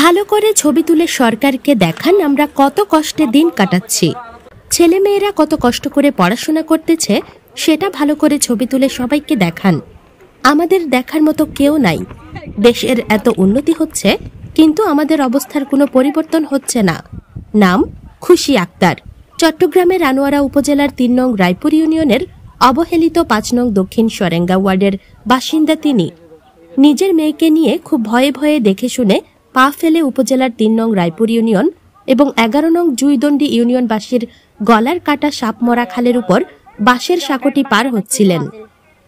ভালো করে ছবি তুলে সরকারকে দেখান, আমরা কত কষ্টে দিন কাটাচ্ছি। ছেলে মেয়েরা কত কষ্ট করে পড়াশোনা করতেছে, সেটা ভালো করে ছবি তুলে সবাইকে দেখান। আমাদের দেখার মতো কেউ নাই। দেশের এত উন্নতি হচ্ছে, কিন্তু আমাদের অবস্থার কোনো পরিবর্তন হচ্ছে না। নাম খুশি আক্তার। চট্টগ্রামের আনোয়ারা উপজেলার তিন নং রায়পুর ইউনিয়নের অবহেলিত পাঁচ নং দক্ষিণ সরেঙ্গা ওয়ার্ডের বাসিন্দা তিনি। নিজের মেয়েকে নিয়ে খুব ভয়ে ভয়ে দেখে শুনে পা ফেলে উপজেলার তিন নং রায়পুর ইউনিয়ন এবং এগারো নং জুইদণ্ডী ইউনিয়নবাসীর গলার কাটা সাপ মরা খালের উপর বাঁশের সাঁকোটি পার হচ্ছিলেন।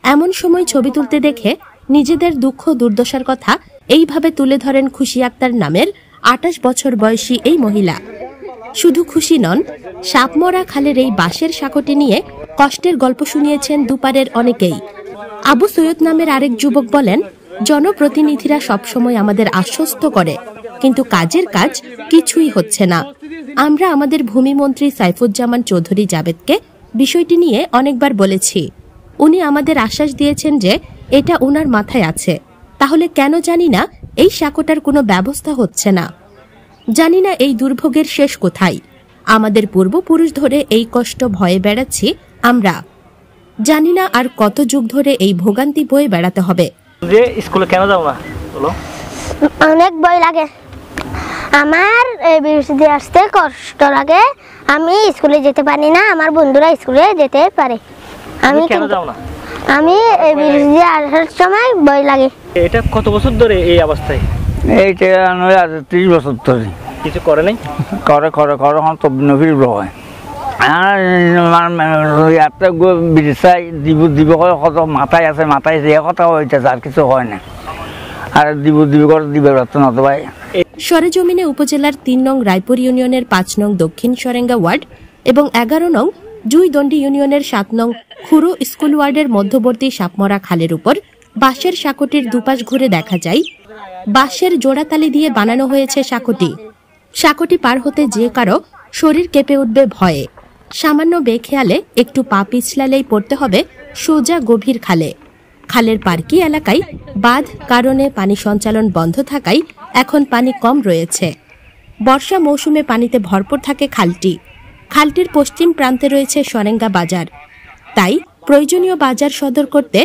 এমন সময় ছবি তুলতে দেখে নিজেদের দুঃখ দুর্দশার কথা এইভাবে তুলে ধরেন খুশি আক্তার নামের আটাশ বছর বয়সী এই মহিলা। শুধু খুশি নন, সাপমরা খালের এই বাঁশের সাঁকোটি নিয়ে কষ্টের গল্প শুনিয়েছেন দুপারের অনেকেই। আবু সৈয়দ নামের আরেক যুবক বলেন জনপ্রতিনিধিরা সবসময় আমাদের আশ্বস্ত করে, কিন্তু কাজের কাজ কিছুই হচ্ছে না। আমরা আমাদের ভূমিমন্ত্রী সাইফুজ্জামান চৌধুরী জাবেদকে বিষয়টি নিয়ে অনেকবার বলেছি। উনি আমাদের আশ্বাস দিয়েছেন যে এটা ওনার মাথায় আছে। তাহলে কেন জানি না এই সাঁকোটার কোনো ব্যবস্থা হচ্ছে না। জানি না এই দুর্ভোগের শেষ কোথায়। আমাদের পূর্বপুরুষ ধরে এই কষ্ট ভয়ে বেড়াচ্ছি আমরা। জানি না আর কত যুগ ধরে এই ভোগান্তি বয়ে বেড়াতে হবে। যে স্কুলে কেন যাও না? বলো। অনেক ভয় লাগে। আমার এই বৃষ্টি আসতে কষ্ট লাগে। আমি স্কুলে যেতে পারি না আমার বন্ধুরা স্কুলে যেতে পারে। আমি কেন যাও না? আমি এই বৃষ্টি আসার সময় ভয় লাগে। এটা কত বছর ধরে এই অবস্থায়? এইটা নয় আজ ত্রিশ বছর ধরে। কিছু করে নাই? করে করে করে এখন তো নভির হয় আর ইয়াতে গৈ বিচাই মাথায় আছে মাথায় যে কথা হইতেছে আর কিছু হয় না আর দিব দিব করে দিবে রত সরেজমিনে উপজেলার তিন নং রায়পুর ইউনিয়নের পাঁচ নং দক্ষিণ সরেঙ্গা ওয়ার্ড এবং এগারো নং জুই জুইদণ্ডী ইউনিয়নের সাত নং খুরো স্কুল ওয়ার্ডের মধ্যবর্তী সাপমরা খালের উপর বাঁশের সাঁকোটির দুপাশ ঘুরে দেখা যায়। বাঁশের জোড়াতালি দিয়ে বানানো হয়েছে সাঁকোটি। সাঁকোটি পার হতে যে কারও শরীর কেঁপে উঠবে ভয়ে। সামান্য বেখেয়ালে একটু পা পিছলালেই পড়তে হবে সোজা গভীর খালে। খালের পার্কি এলাকায় বাঁধ, কারণে পানি সঞ্চালন বন্ধ থাকায় এখন পানি কম রয়েছে। বর্ষা মৌসুমে পানিতে ভরপুর থাকে খালটি। খালটির পশ্চিম প্রান্তে রয়েছে সরেঙ্গা বাজার। তাই প্রয়োজনীয় বাজার সদর করতে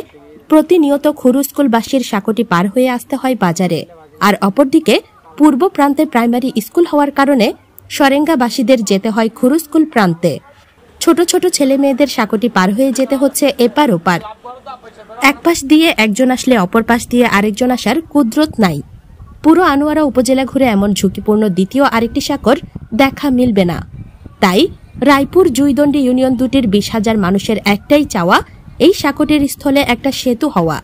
প্রতিনিয়ত খুরু স্কুলবাসীর সাঁকোটি পার হয়ে আসতে হয় বাজারে। আর অপরদিকে পূর্ব প্রান্তে প্রাইমারি স্কুল হওয়ার কারণে সরেঙ্গাবাসীদের যেতে হয় খুরুস্কুল প্রান্তে। ছোট ছোট ছেলে মেয়েদের সাঁকোটি পার হয়ে যেতে হচ্ছে এপার ওপার। এক পাশ দিয়ে একজন আসলে অপর পাশ দিয়ে আরেকজন আসার কুদরত নাই। পুরো আনোয়ারা উপজেলা ঘুরে এমন ঝুঁকিপূর্ণ দ্বিতীয় আরেকটি সাঁকর দেখা মিলবে না। তাই রায়পুর জুইদণ্ডী ইউনিয়ন দুটির বিশ হাজার মানুষের একটাই চাওয়া, এই সাঁকোটির স্থলে একটা সেতু হওয়া।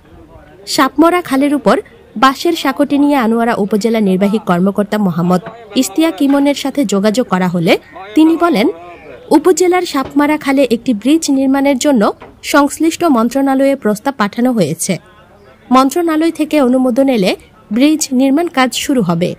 সাপমরা খালের উপর বাঁশের সাঁকোটি নিয়ে আনোয়ারা উপজেলা নির্বাহী কর্মকর্তা মোহাম্মদ ইস্তিয়াক ইমনের সাথে যোগাযোগ করা হলে তিনি বলেন উপজেলার সাপমারা খালে একটি ব্রিজ নির্মাণের জন্য সংশ্লিষ্ট মন্ত্রণালয়ে প্রস্তাব পাঠানো হয়েছে। মন্ত্রণালয় থেকে অনুমোদন এলে ব্রিজ নির্মাণ কাজ শুরু হবে।